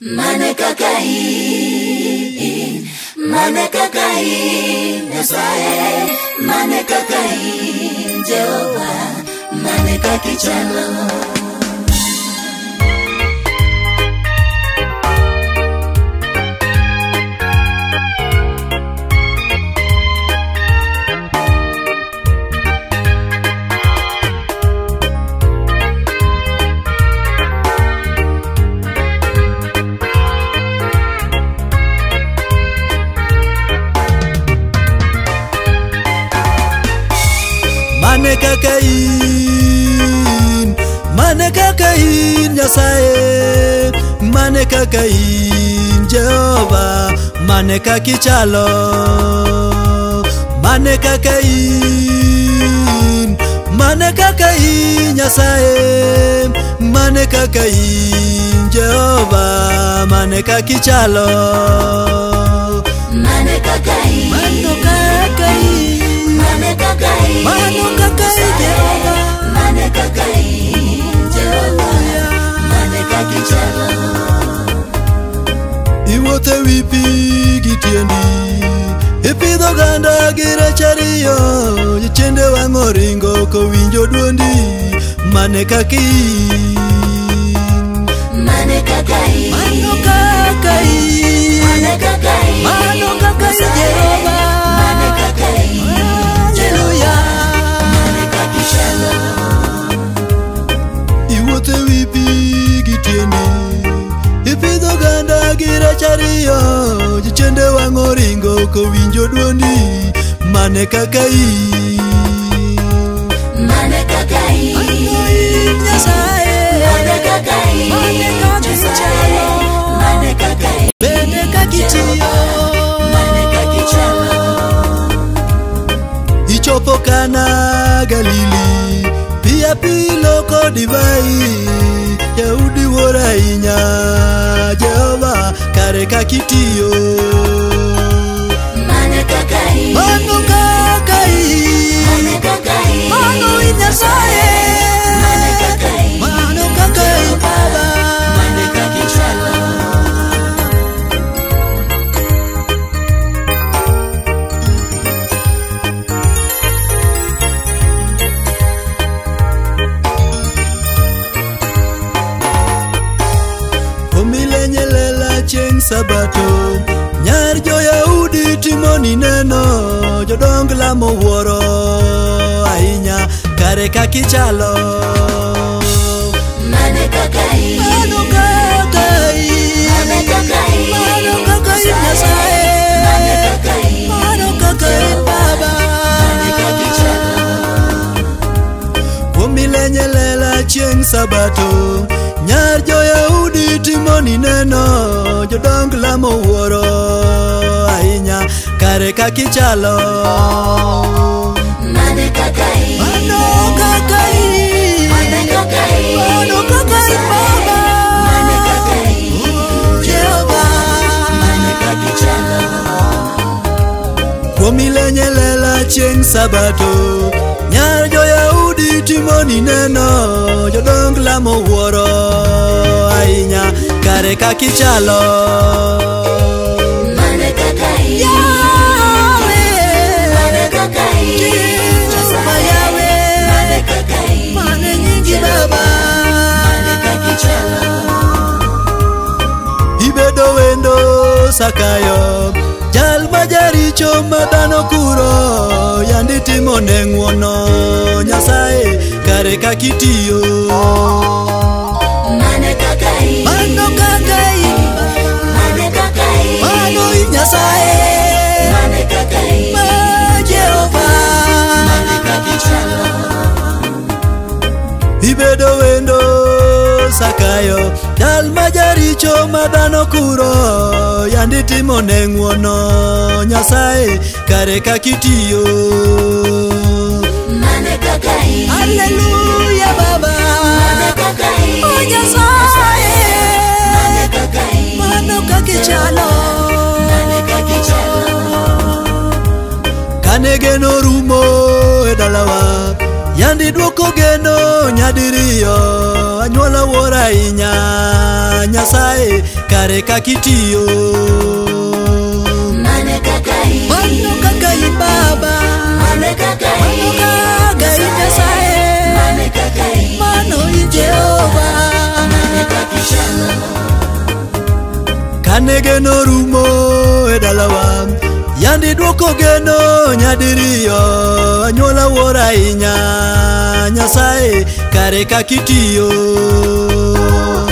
Mane kaka hii, mane kaka mane kaka mane kakain mane kakain nyasaye mane kakain jehova mane kakichalo mane kakain mane kakain nyasaye mane kakain jehova mane kakichalo mane kakain mane kakain Iwote wipi gitiendi Ipidho ganda gira chariyo Yichende wango ringo kowinjo duondi Mane kaki Mane kakai Mano kakai Mano kakai Mano kakai Jehovah pok owinjo dwondi mane kaka i ichopo kana galili pia pilo kodivai yaudi wor ahinya jehova kare kakitiyo nineno jodong lamo wuoro ahinya kare kakichalo mane baba lela chieng' sabato nyar joyaudi timoni neno jodong lamo wuoro kare kaki chalo mane kakai mano kakai mane kakai mano kakai baba mane kakai oh, Jehova mane kaki chalo kakichalo kuomile lela cheng sabato nyar joyaudi timo ni neno jodong la wuoro Ainya kare kakichalo mane kakai yeah! Ibedo wendo sakayo Jal majaricho madano kuro Yanditimone nguono Nyasaye kare kakitiyo Nyasaye kare kakitiyo osakayo Dal majaricho madhano kuro Yandi timo nengwono Nyasaye kare kakitiyo Mane kakai Aleluya baba Mane kakai oh, Mane kakichalo Kane geno rumo edalawa Yandi duoko geno nyadiri kare kakitiyo kane geno rumo e dalawa yandi dwoko geno nyadiriyo anyuola wuor ahinya nyasaye kare kakitiyo oh.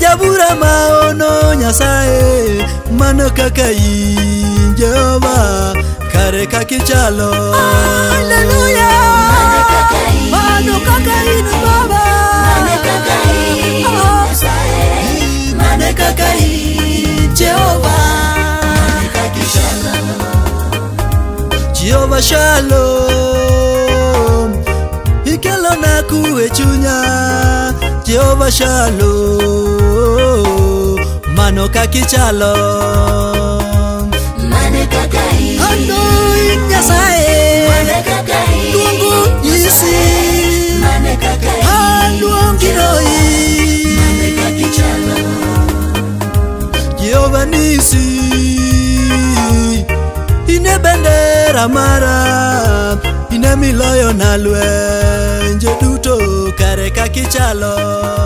jabura maono nyasaye mano kaka in jehova kare kakichalo oh. jehova shalom ikelona kuwe chunya jehova shalom mano kakichalo Mane kaka in Adoy nyasaye Mane kaka in Duongo isi Mane kaka in Aduongi roi Mane kakichalo Jehova nisi Ine bendera mara Ine miloyo na lwenje duto kare kakichalo chalo